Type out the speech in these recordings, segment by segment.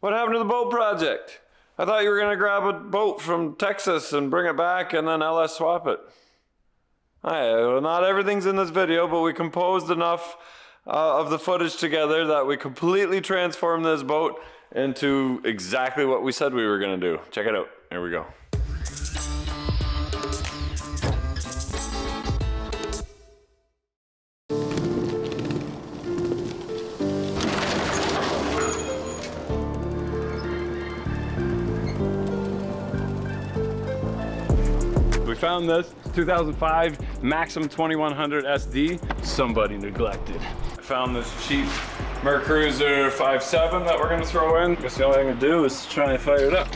What happened to the boat project? I thought you were gonna grab a boat from Texas and bring it back and then LS swap it. Well, not everything's in this video, but we composed enough uh, of the footage together that we completely transformed this boat into exactly what we said we were gonna do. Check it out. Here we go. Found this 2005 Maxum 2100 SD. Somebody neglected. I found this cheap Mercruiser 5.7 that we're gonna throw in. Guess the only thing to do is try and fire it up.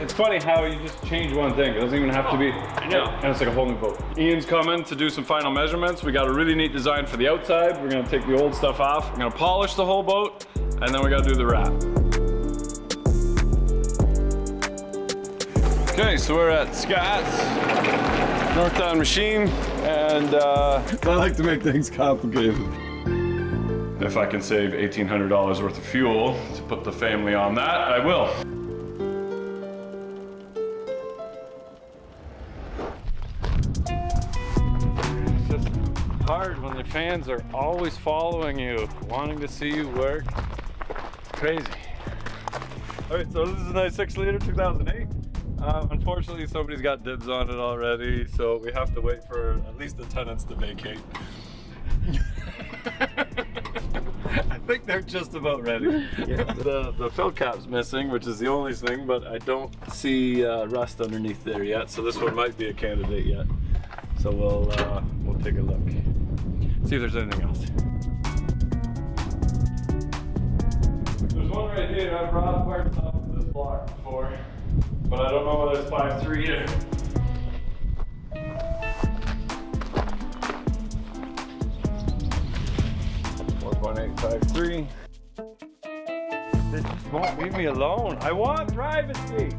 It's funny how you just change one thing. It doesn't even have to be, and it's like a whole new boat. Ian's coming to do some final measurements. We got a really neat design for the outside. We're gonna take the old stuff off. We're gonna polish the whole boat, and then we gotta do the wrap. Okay, so we're at Scott's, Northtown Machine, and uh, I like to make things complicated. If I can save $1,800 worth of fuel to put the family on that, I will. It's just hard when the fans are always following you, wanting to see you work. Crazy. All right, so this is a nice six liter 2008. Uh, unfortunately, somebody's got dibs on it already, so we have to wait for at least the tenants to vacate. I think they're just about ready. The the fill cap's missing, which is the only thing, but I don't see uh, rust underneath there yet. So this one might be a candidate yet. So we'll uh, we'll take a look, see if there's anything else. There's one right here. I've brought parts off of this block before, but I don't know whether it's five three or. Four point eight five three. They just won't leave me alone. I want privacy.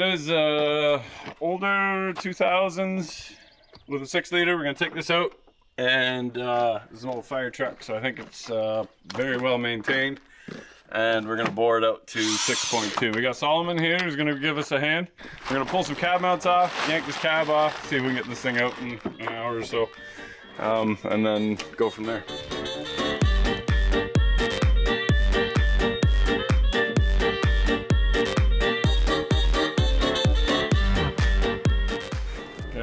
Is, uh, older 2000s with a six liter. We're gonna take this out and uh, this is an old fire truck, so I think it's uh, very well maintained. And we're gonna bore it out to 6.2. We got Solomon here who's gonna give us a hand. We're gonna pull some cab mounts off, yank this cab off, see if we can get this thing out in an hour or so, um, and then go from there.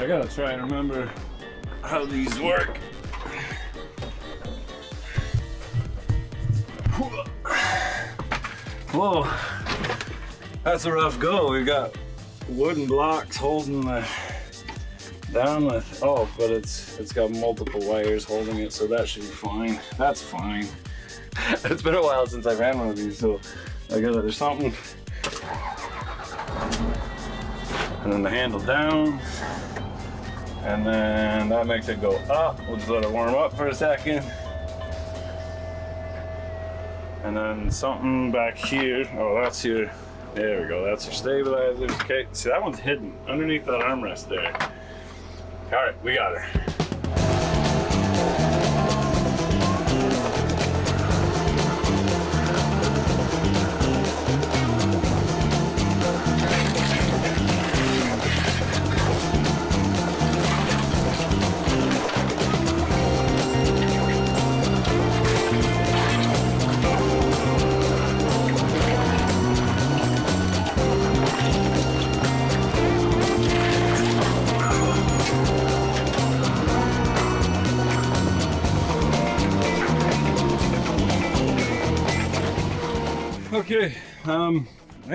I gotta try and remember how these work. Whoa, that's a rough go. We've got wooden blocks holding the down with, oh, but it's it's got multiple wires holding it, so that should be fine. That's fine. It's been a while since I ran one of these, so I gotta, there's something. And then the handle down. And then that makes it go up. We'll just let it warm up for a second. And then something back here. Oh, that's your, there we go. That's your stabilizers. Okay, see that one's hidden underneath that armrest there. All right, we got her.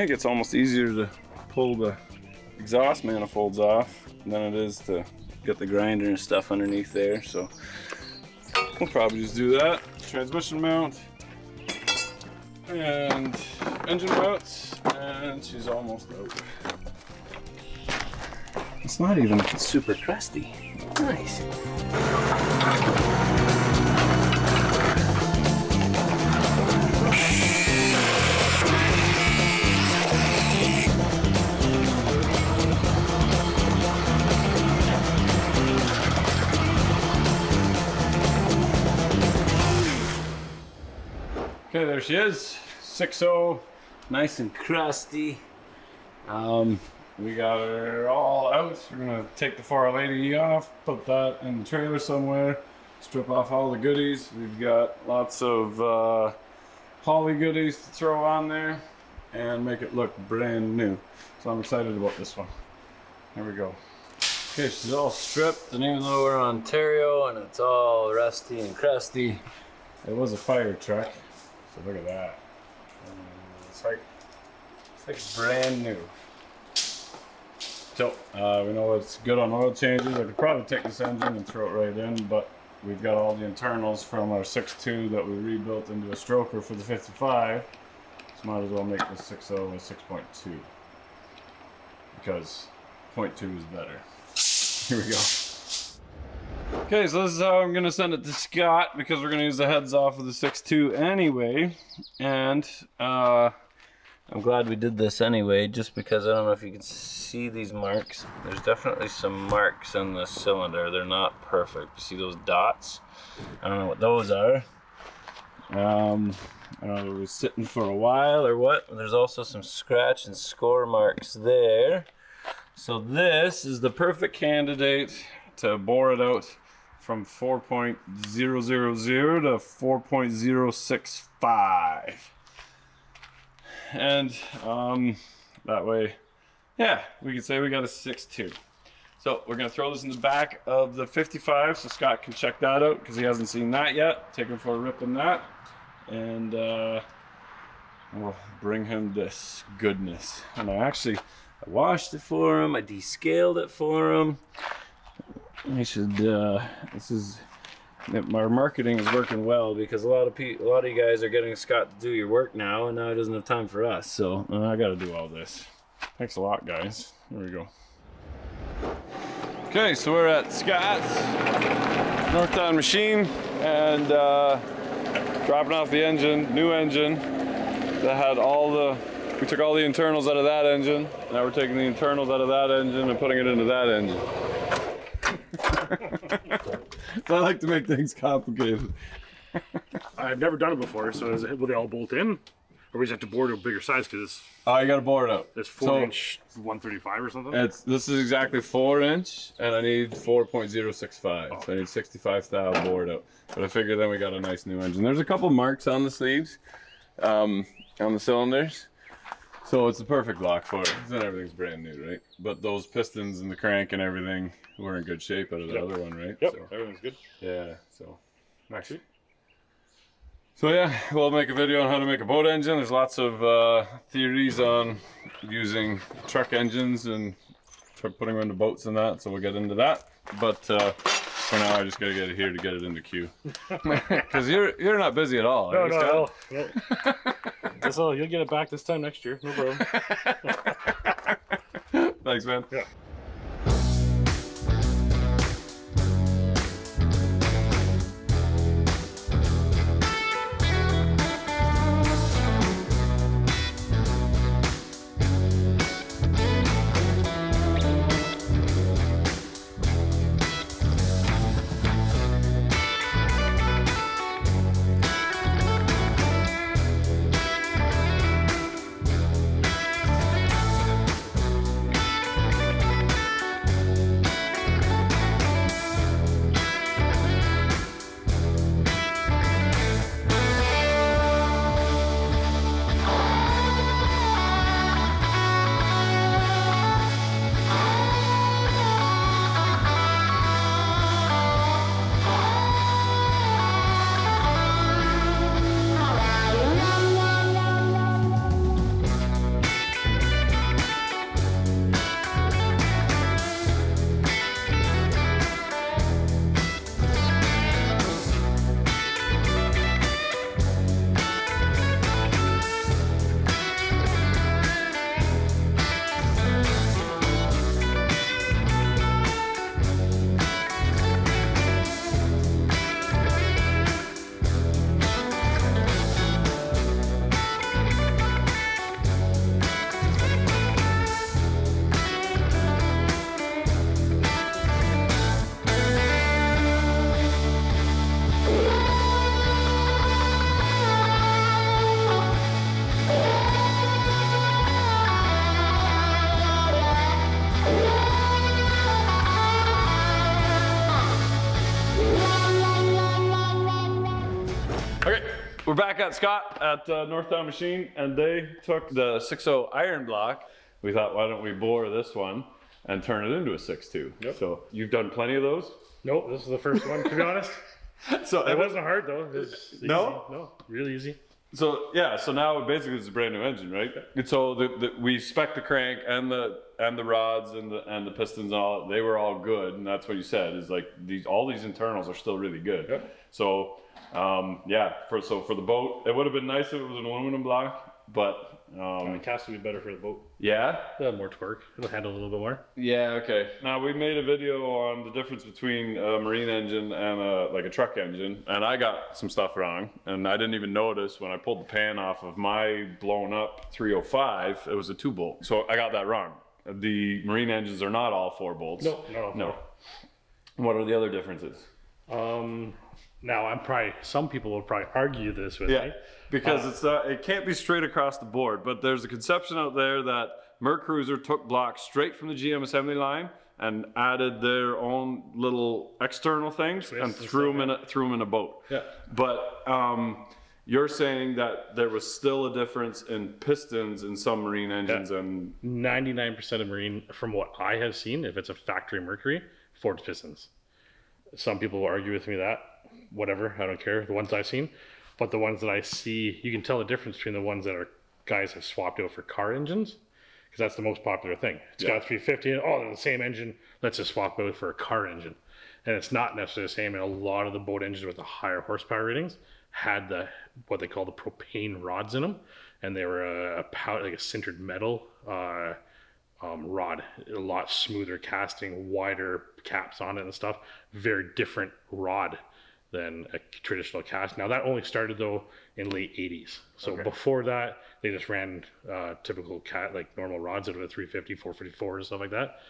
Think it's almost easier to pull the exhaust manifolds off than it is to get the grinder and stuff underneath there. So we'll probably just do that. Transmission mount. and engine mounts, and she's almost out. It's not even super crusty. Nice. Okay, there she is. 6.0, nice and crusty. Um, we got her all out. We're gonna take the 480 off, put that in the trailer somewhere, strip off all the goodies. We've got lots of uh, goodies to throw on there and make it look brand new. So I'm excited about this one. Here we go. Okay, she's all stripped, and even though we're in Ontario and it's all rusty and crusty, it was a fire truck. So look at that. Um, it's like it's like brand new. So uh, we know it's good on oil changes. I could probably take this engine and throw it right in, but we've got all the internals from our 6.2 that we rebuilt into a stroker for the 55. So might as well make the 6.0 a 6.2 because 0.2 is better. Here we go. Okay, so this is how I'm gonna send it to Scott because we're gonna use the heads off of the 6.2 anyway. And uh, I'm glad we did this anyway, just because I don't know if you can see these marks. There's definitely some marks in the cylinder. They're not perfect. See those dots? I don't know what those are. Um, I don't know if it was sitting for a while or what. There's also some scratch and score marks there. So this is the perfect candidate to bore it out from 4.000 to 4.065 and um, that way yeah we could say we got a 6.2 so we're gonna throw this in the back of the 55 so Scott can check that out because he hasn't seen that yet. Take him for a rip in that. And uh, we'll bring him this goodness. And I actually I washed it for him I descaled it for him I should. Uh, this is our marketing is working well because a lot of people, a lot of you guys are getting Scott to do your work now, and now he doesn't have time for us. So uh, I got to do all this. Thanks a lot, guys. There we go. Okay, so we're at Scott's Northtown Machine and uh, dropping off the engine, new engine that had all the. We took all the internals out of that engine. Now we're taking the internals out of that engine and putting it into that engine. so I like to make things complicated. I've never done it before, so is it, will they all bolt in? Or we just have to board a bigger size because it's, Oh, you got to bore it up. it's 4 So- inch 135 or something? It's this is exactly four inch, and I need four point zero six five. So I need sixty five style bored up. But I figure then we got a nice new engine. There's a couple marks on the sleeves, um, on the cylinders. So it's the perfect lock for it. Then everything's brand new, right? But those pistons and the crank and everything were in good shape out of the Yep. other one, right? Yep, So, everything's good. yeah. So Actually, So yeah, we'll make a video on how to make a boat engine. There's lots of uh, theories on using truck engines and putting them into boats and that. So we'll get into that. But uh, for now, I just gotta get it here to get it into queue. Because you're you're not busy at all. no, no, no. no. All. You'll get it back this time next year. No problem. Thanks, man. Yeah. We're back at Scott at uh, Northtown Machine, and they took the 6.0 iron block. We thought, why don't we bore this one and turn it into a 6.2? Yep. So you've done plenty of those. Nope, this is the first one. To be honest, So it wasn't hard though. It was easy. No? no, really easy. So yeah, so now basically it's a brand new engine, right? And so the, the, we spec the crank and the and the rods and the and the pistons and all they were all good, and that's what you said is like these all these internals are still really good. Yeah. So um, yeah, for so for the boat, it would have been nice if it was an aluminum block, but um, The cast would be better for the boat. yeah, It'll have more torque. It'll handle a little bit more. yeah, okay. Now we made a video on the difference between a marine engine and a like a truck engine, and I got some stuff wrong, and I didn't even notice when I pulled the pan off of my blown up 305, it was a two bolt. So I got that wrong. The marine engines are not all four bolts. No, no, No. What are the other differences? Um, now I'm probably some people will probably argue this with Yeah, me. because it's not, it can't be straight across the board. But there's a conception out there that Mercruiser took blocks straight from the GM assembly line and added their own little external things and and threw them in a, threw them in a boat. Yeah. But um, you're saying that there was still a difference in pistons in some marine engines and 99% of marine, from what I have seen, if it's a factory Mercury, forged pistons. Some people will argue with me that, whatever, I don't care. The ones I've seen, but the ones that I see, you can tell the difference between the ones that are guys have swapped out for car engines, because that's the most popular thing. It's got a 350, and oh, they're the same engine. Let's just swap out for a car engine, and it's not necessarily the same. And a lot of the boat engines with the higher horsepower ratings had the what they call the propane rods in them, and they were a, a pow- like a sintered metal. Uh, um, rod, a lot smoother casting, wider caps on it and stuff. Very different rod than a traditional cast. Now that only started though in late 80s. So Okay. before that, they just ran uh, typical cat like normal rods out of a 350, 454 and stuff like that.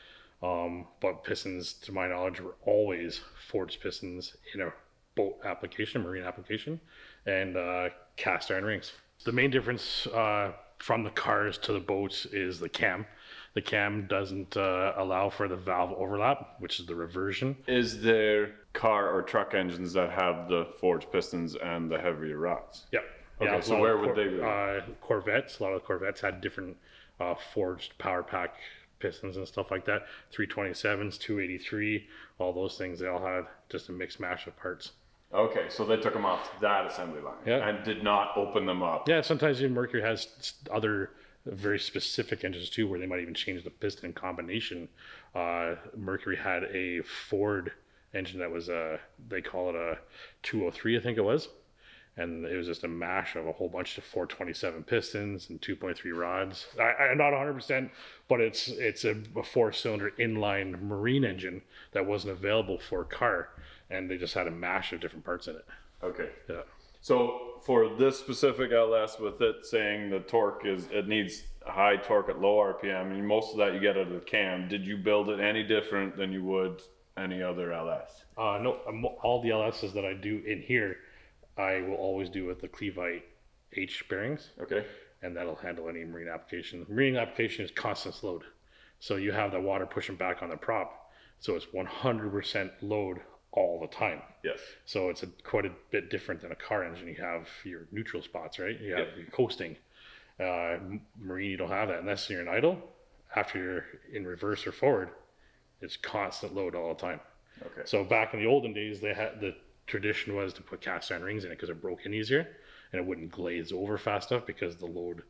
Um, but pistons, to my knowledge, were always forged pistons in a boat application, marine application, and uh, cast iron rings. The main difference uh, from the cars to the boats is the cam. The cam doesn't uh, allow for the valve overlap, which is the reversion. is there car or truck engines that have the forged pistons and the heavier rods? Yep. Okay, a so where would they be? Uh, Corvettes. A lot of Corvettes had different uh, forged power pack pistons and stuff like that. 327s, 283, all those things. They all had just a mixed mash of parts. Okay, so they took them off that assembly line Yeah. and did not open them up. Yeah, sometimes even Mercury has other very specific engines too, where they might even change the piston combination. Uh, Mercury had a Ford engine that was a they call it a 203, I think it was, and it was just a mash of a whole bunch of 427 pistons and 2.3 rods. I, I'm not 100, percent but it's it's a, a four-cylinder inline marine engine that wasn't available for a car, and they just had a mash of different parts in it. Okay. Yeah. So for this specific LS with it saying the torque is, it needs high torque at low RPM and most of that you get out of the cam, did you build it any different than you would any other LS? Uh, no, um, all the LSs that I do in here, I will always do with the Clevite H bearings, Okay. and that'll handle any marine application. Marine application is constant load, so you have the water pushing back on the prop, so it's 100% load all the time. Yes. So it's a, quite a bit different than a car engine. You have your neutral spots, right? You have Yep. your coasting. Uh, marine, you don't have that unless you're in idle. After you're in reverse or forward, it's constant load all the time. Okay. So back in the olden days, they had the tradition was to put cast iron rings in it because it broke in easier and it wouldn't glaze over fast enough because the load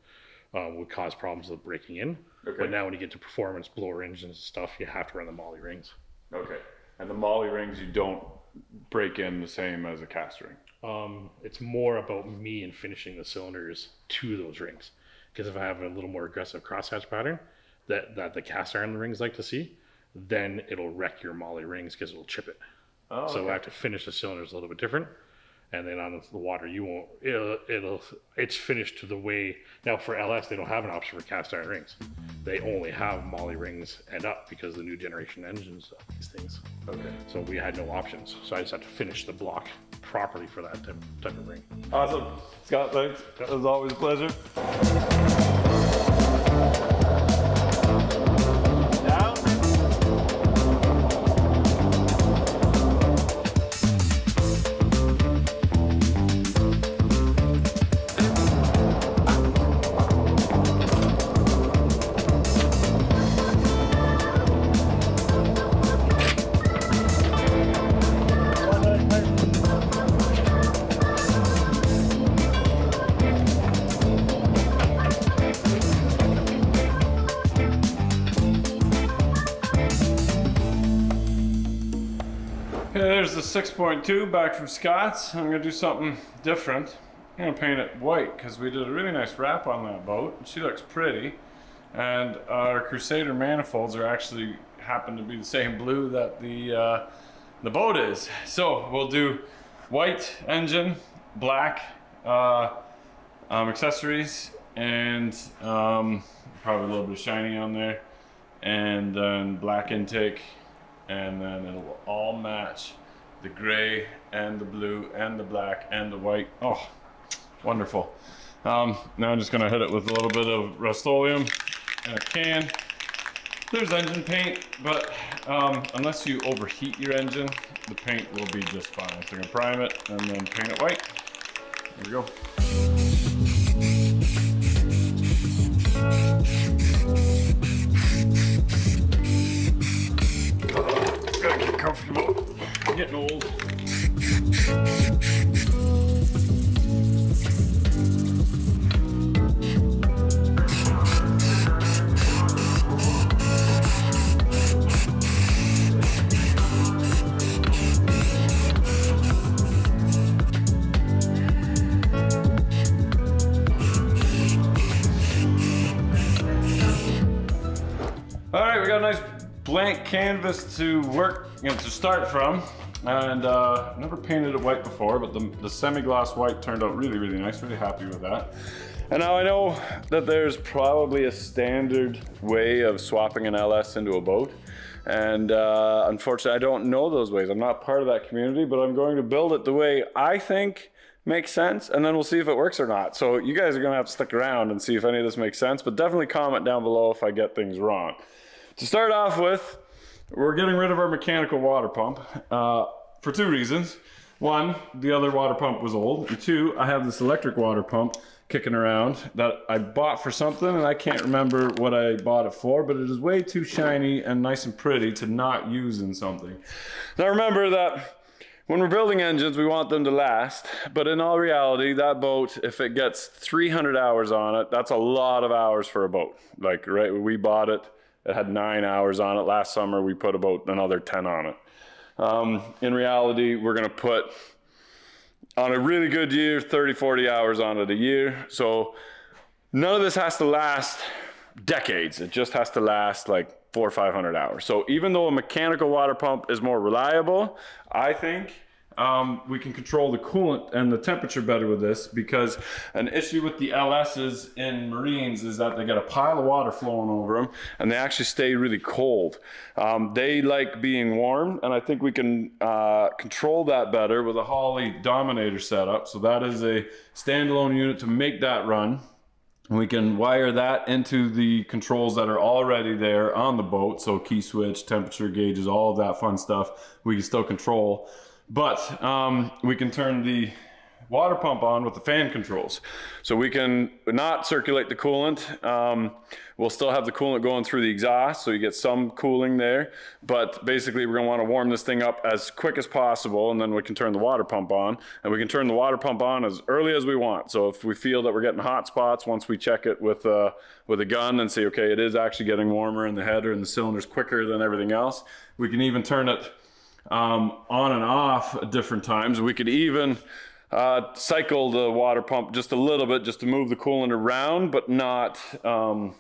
uh, would cause problems with breaking in. Okay. But now when you get to performance blower engines and stuff, you have to run the moly rings. Okay. And the moly rings you don't break in the same as a cast ring. Um, it's more about me and finishing the cylinders to those rings. Because if I have a little more aggressive crosshatch pattern that, that the cast iron rings like to see, then it'll wreck your moly rings because it'll chip it. Oh, So I have to finish the cylinders a little bit different. And then on the water, you won't, it'll, it'll, it's finished to the way. Now for LS, they don't have an option for cast iron rings. They only have moly rings and up because the new generation engines of these things. okay. So we had no options. So I just had to finish the block properly for that type, type of ring. Awesome. Scott, thanks. It was always a pleasure. 6.2 back from Scott's. I'm gonna do something different. I'm gonna paint it white because we did a really nice wrap on that boat. She looks pretty. And our Crusader manifolds are actually happen to be the same blue that the uh, the boat is. So we'll do white engine, black uh, um, accessories, and um, probably a little bit of shiny on there, and then black intake, and then it'll all match the gray and the blue and the black and the white. Oh, wonderful. Um, now I'm just gonna hit it with a little bit of Rust-Oleum in a can. There's engine paint, but um, unless you overheat your engine, the paint will be just fine. So I'm gonna prime it and then paint it white. There we go. Getting old. All right, we got a nice blank canvas to work, you know, to start from. And uh, never painted it white before, but the, the semi-gloss white turned out really, really nice. Really happy with that. And now I know that there's probably a standard way of swapping an LS into a boat. And uh, unfortunately, I don't know those ways. I'm not part of that community, but I'm going to build it the way I think makes sense, and then we'll see if it works or not. So you guys are gonna have to stick around and see if any of this makes sense, but definitely comment down below if I get things wrong. To start off with, we're getting rid of our mechanical water pump uh, for two reasons. One, the other water pump was old, and two, I have this electric water pump kicking around that I bought for something, and I can't remember what I bought it for, but it is way too shiny and nice and pretty to not use in something. Now remember that when we're building engines, we want them to last, but in all reality, that boat, if it gets 300 hours on it, that's a lot of hours for a boat. Like, right, we bought it, it had nine hours on it. Last summer, we put about another 10 on it. Um, in reality, we're gonna put, on a really good year, 30, 40 hours on it a year. So none of this has to last decades. It just has to last like four or 500 hours. So even though a mechanical water pump is more reliable, I think um, we can control the coolant and the temperature better with this because an issue with the LSs in Marines is that they get a pile of water flowing over them and they actually stay really cold. Um, they like being warm and I think we can uh, control that better with a Holley Dominator setup. So that is a standalone unit to make that run. We can wire that into the controls that are already there on the boat. So key switch, temperature gauges, all of that fun stuff we can still control. But um, we can turn the water pump on with the fan controls. So we can not circulate the coolant. Um, we'll still have the coolant going through the exhaust, so you get some cooling there. But basically, we're gonna wanna warm this thing up as quick as possible, and then we can turn the water pump on. And we can turn the water pump on as early as we want. So if we feel that we're getting hot spots, once we check it with, uh, with a gun and say, okay, it is actually getting warmer in the header and the cylinder's quicker than everything else, we can even turn it um, on and off at different times. We could even uh, cycle the water pump just a little bit just to move the coolant around, but not, um,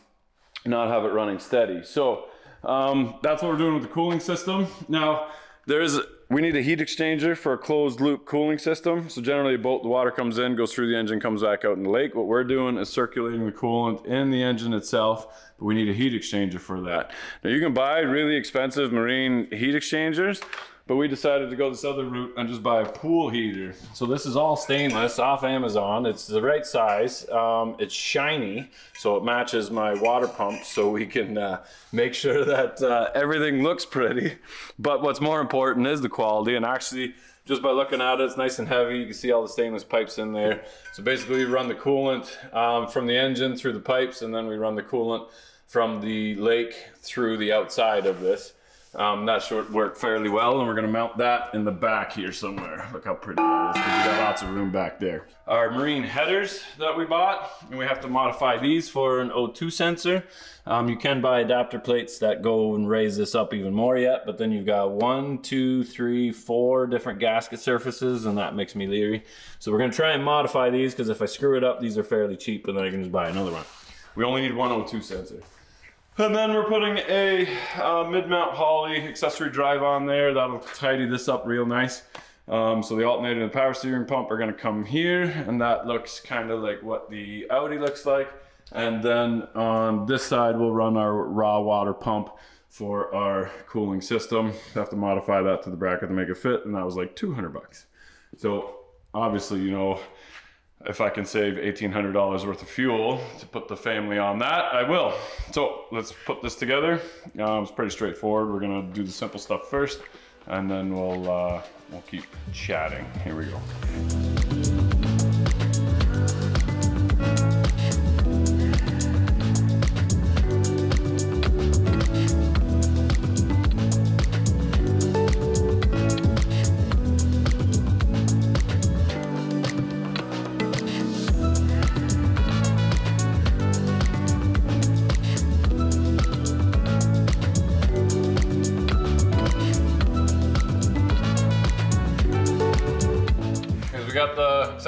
not have it running steady. So um, that's what we're doing with the cooling system. Now, there's we need a heat exchanger for a closed loop cooling system. So generally a boat, the water comes in, goes through the engine, comes back out in the lake. What we're doing is circulating the coolant in the engine itself, but we need a heat exchanger for that. Now you can buy really expensive marine heat exchangers, but we decided to go this other route and just buy a pool heater. So this is all stainless off Amazon. It's the right size. Um, it's shiny, so it matches my water pump so we can uh, make sure that uh, everything looks pretty. But what's more important is the quality and actually just by looking at it, it's nice and heavy. You can see all the stainless pipes in there. So basically we run the coolant um, from the engine through the pipes and then we run the coolant from the lake through the outside of this. Um, that should work fairly well, and we're gonna mount that in the back here somewhere. Look how pretty that is, because we got lots of room back there. Our marine headers that we bought, and we have to modify these for an O2 sensor. Um, you can buy adapter plates that go and raise this up even more yet, but then you've got one, two, three, four different gasket surfaces, and that makes me leery. So we're gonna try and modify these, because if I screw it up, these are fairly cheap, and then I can just buy another one. We only need one O2 sensor. And then we're putting a uh, mid-mount Holley accessory drive on there. That'll tidy this up real nice. Um, so the alternator and the power steering pump are gonna come here and that looks kind of like what the Audi looks like. And then on this side, we'll run our raw water pump for our cooling system. Have to modify that to the bracket to make it fit. And that was like 200 bucks. So obviously, you know, if I can save $1,800 worth of fuel to put the family on that, I will. So let's put this together. Um, it's pretty straightforward. We're gonna do the simple stuff first, and then we'll uh, we'll keep chatting. Here we go.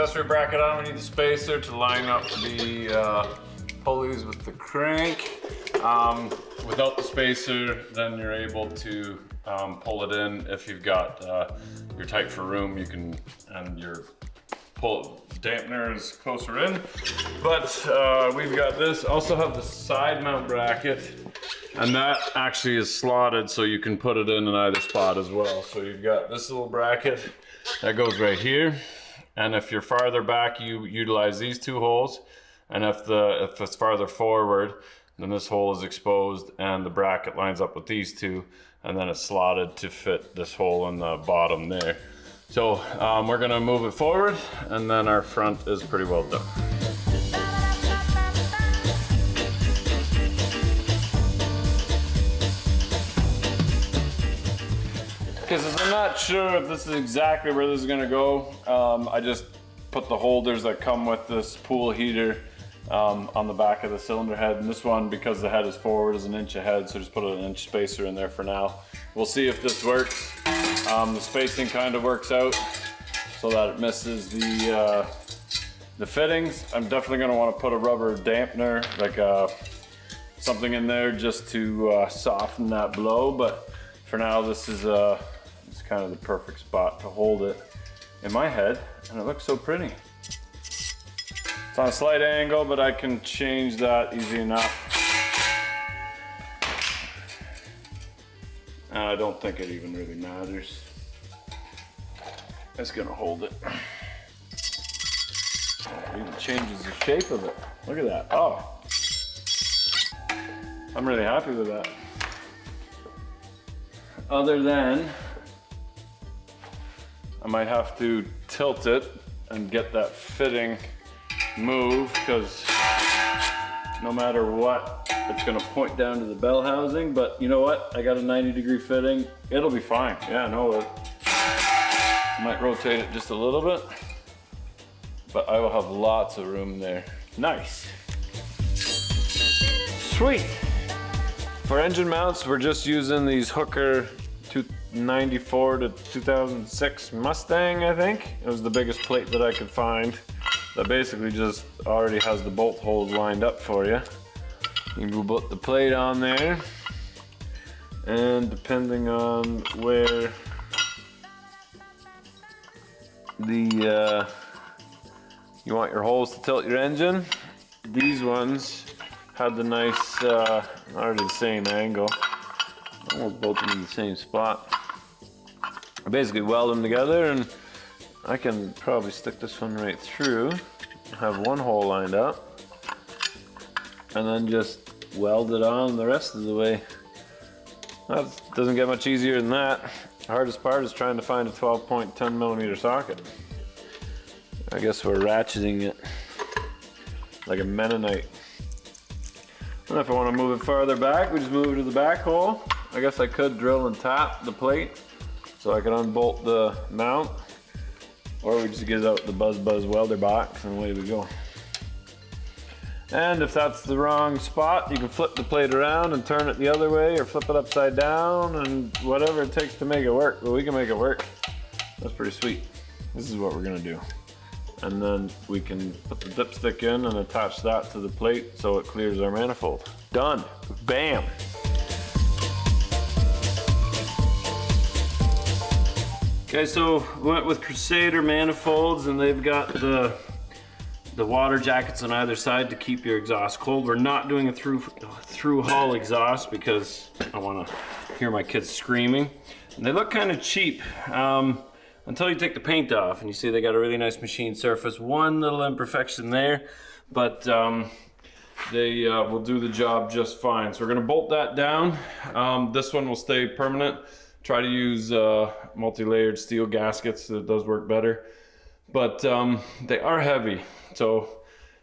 Accessory bracket on, we need the spacer to line up the uh, pulleys with the crank. Um, without the spacer, then you're able to um, pull it in. If you've got uh, your tight for room, you can, and your pull dampener is closer in. But uh, we've got this. Also have the side mount bracket, and that actually is slotted so you can put it in in either spot as well. So you've got this little bracket that goes right here. And if you're farther back, you utilize these two holes. And if the if it's farther forward, then this hole is exposed and the bracket lines up with these two, and then it's slotted to fit this hole in the bottom there. So um, we're gonna move it forward, and then our front is pretty well done. Sure if this is exactly where this is gonna go. Um, I just put the holders that come with this pool heater um, on the back of the cylinder head. And this one, because the head is forward, is an inch ahead. So just put an inch spacer in there for now. We'll see if this works. Um, the spacing kind of works out so that it misses the uh, the fittings. I'm definitely gonna wanna put a rubber dampener, like uh, something in there just to uh, soften that blow. But for now, this is uh, it's kind of the perfect spot to hold it in my head, and it looks so pretty. It's on a slight angle, but I can change that easy enough. And I don't think it even really matters. It's gonna hold it. It even changes the shape of it. Look at that. Oh. I'm really happy with that. Other than I might have to tilt it and get that fitting move because no matter what, it's gonna point down to the bell housing, but you know what? I got a 90 degree fitting. It'll be fine. Yeah, no, it might rotate it just a little bit, but I will have lots of room there. Nice. Sweet. For engine mounts, we're just using these Hooker 294 to 2006 Mustang, I think. It was the biggest plate that I could find. That basically just already has the bolt holes lined up for you. You can put the plate on there. And depending on where the uh, you want your holes to tilt your engine, these ones had the nice, uh, already the same angle, almost both in the same spot. I basically weld them together and I can probably stick this one right through, have one hole lined up, and then just weld it on the rest of the way. That doesn't get much easier than that. The hardest part is trying to find a 12.10 millimeter socket. I guess we're ratcheting it like a Mennonite. And if I want to move it farther back, we just move it to the back hole I guess I could drill and tap the plate so I can unbolt the mount. Or we just get out the Buzz Buzz welder box and away we go. And if that's the wrong spot, you can flip the plate around and turn it the other way or flip it upside down and whatever it takes to make it work. But we can make it work. That's pretty sweet. This is what we're gonna do. And then we can put the dipstick in and attach that to the plate so it clears our manifold. Done. Bam. Okay, so we went with Crusader manifolds and they've got the the water jackets on either side to keep your exhaust cold. We're not doing a through through hull exhaust because I want to hear my kids screaming. And they look kind of cheap um, until you take the paint off and you see they got a really nice machine surface. One little imperfection there, but um, they uh, will do the job just fine. So we're gonna bolt that down. Um, this one will stay permanent. Try to use uh, multi-layered steel gaskets. That does work better, but um, they are heavy. So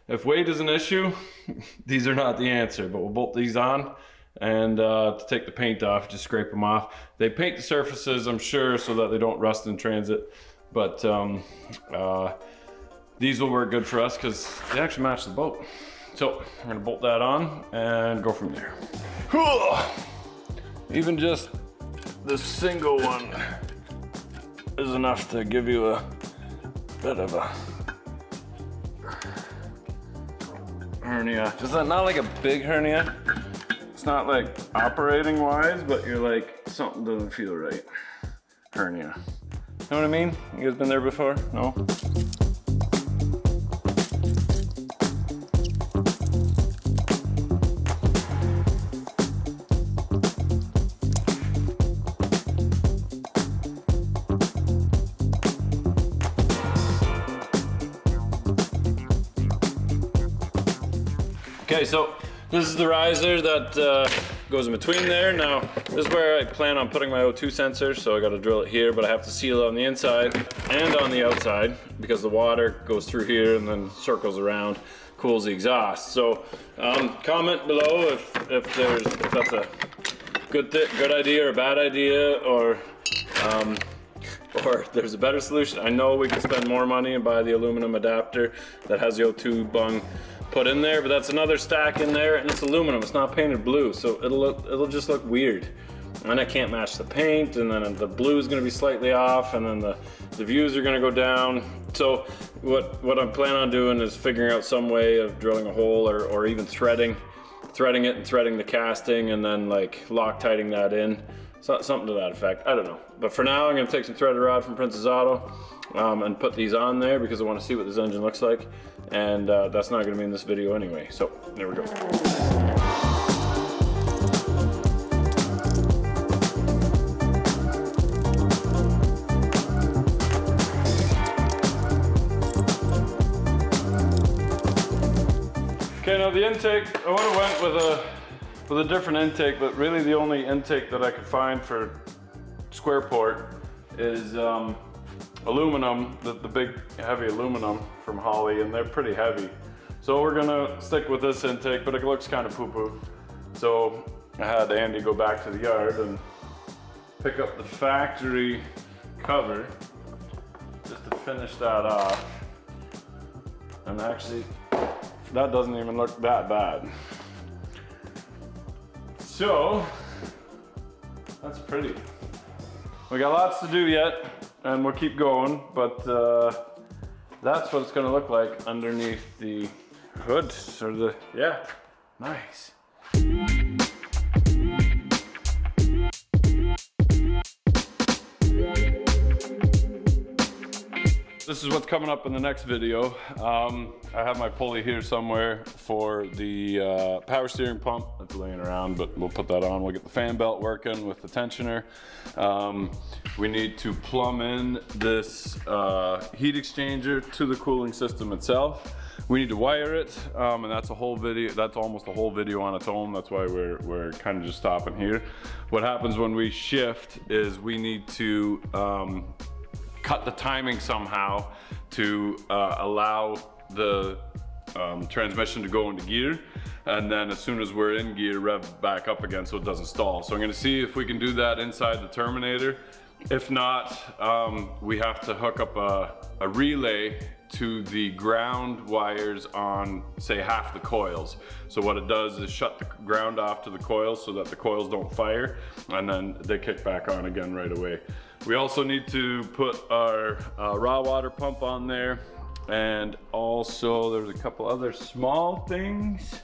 if weight is an issue, these are not the answer, but we'll bolt these on and uh, to take the paint off, just scrape them off. They paint the surfaces, I'm sure, so that they don't rust in transit, but um, uh, these will work good for us because they actually match the boat. So I'm gonna bolt that on and go from there. Even just this single one is enough to give you a bit of a hernia. Is that not like a big hernia. It's not like operating wise, but you're like, something doesn't feel right. Hernia. Know what I mean? You guys been there before? No? Okay, so this is the riser that uh, goes in between there. Now, this is where I plan on putting my O2 sensor, so I gotta drill it here, but I have to seal it on the inside and on the outside because the water goes through here and then circles around, cools the exhaust. So, um, comment below if, if there's, if that's a good, good idea or a bad idea, or um, or there's a better solution. I know we can spend more money and buy the aluminum adapter that has the O2 bung put in there, but that's another stack in there and it's aluminum, it's not painted blue, so it'll look, it'll just look weird. And I can't match the paint, and then the blue is gonna be slightly off, and then the, the views are gonna go down. So what, what I'm planning on doing is figuring out some way of drilling a hole or, or even threading, threading it and threading the casting and then like Loctiting that in. So, something to that effect, I don't know. But for now, I'm gonna take some threaded rod from Princess Auto um, and put these on there because I wanna see what this engine looks like. And uh, that's not gonna be in this video anyway. So there we go. Okay, now the intake, I would have went with a with a different intake, but really the only intake that I could find for square port is um, aluminum, the, the big heavy aluminum from Holley, and they're pretty heavy. So we're gonna stick with this intake, but it looks kind of poo-poo. So I had Andy go back to the yard and pick up the factory cover just to finish that off. And actually, that doesn't even look that bad. So, that's pretty. We got lots to do yet, and we'll keep going, but uh, that's what it's gonna look like underneath the hood, or the, yeah, nice. This is what's coming up in the next video. Um, I have my pulley here somewhere for the uh, power steering pump that's laying around, but we'll put that on. We'll get the fan belt working with the tensioner. Um, we need to plumb in this uh, heat exchanger to the cooling system itself. We need to wire it, um, and that's a whole video, that's almost a whole video on its own. That's why we're, we're kind of just stopping here. What happens when we shift is we need to um, cut the timing somehow to uh, allow the um, transmission to go into gear. And then as soon as we're in gear, rev back up again so it doesn't stall. So I'm gonna see if we can do that inside the Terminator. If not, um, we have to hook up a, a relay to the ground wires on say half the coils. So what it does is shut the ground off to the coils so that the coils don't fire and then they kick back on again right away. We also need to put our uh, raw water pump on there and also there's a couple other small things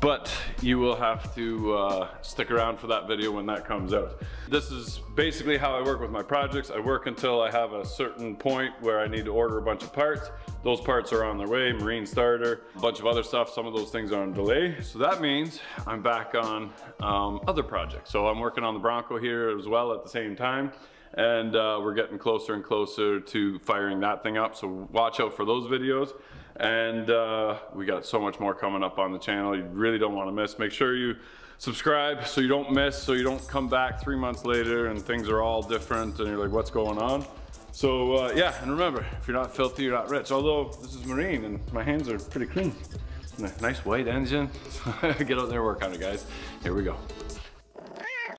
but you will have to uh, stick around for that video when that comes out. This is basically how I work with my projects. I work until I have a certain point where I need to order a bunch of parts. Those parts are on their way, marine starter, a bunch of other stuff. Some of those things are on delay. So that means I'm back on um, other projects. So I'm working on the Bronco here as well at the same time and uh, we're getting closer and closer to firing that thing up. So watch out for those videos. And uh, we got so much more coming up on the channel. You really don't want to miss. Make sure you subscribe so you don't miss, so you don't come back three months later and things are all different and you're like, what's going on? So uh, yeah, and remember, if you're not filthy, you're not rich. Although this is marine and my hands are pretty clean. Nice white engine. Get out there, work on it, guys. Here we go.